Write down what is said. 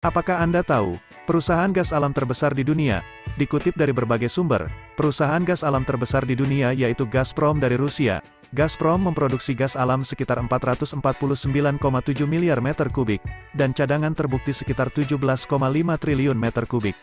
Apakah Anda tahu, perusahaan gas alam terbesar di dunia, dikutip dari berbagai sumber, perusahaan gas alam terbesar di dunia yaitu Gazprom dari Rusia. Gazprom memproduksi gas alam sekitar 449,7 miliar meter kubik, dan cadangan terbukti sekitar 17,5 triliun meter kubik.